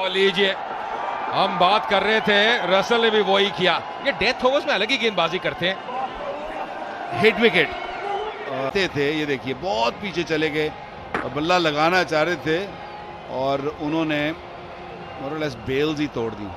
और लीजिए। हम बात कर रहे थे, रसल ने भी वही किया। ये डेथ ओवर्स में अलग ही गेंदबाजी करते हैं। हिट विकेट थे थे, ये देखिए, बहुत पीछे चले गए। बल्ला लगाना चाह रहे थे, और उन्होंने बेल्स ही तोड़ दी।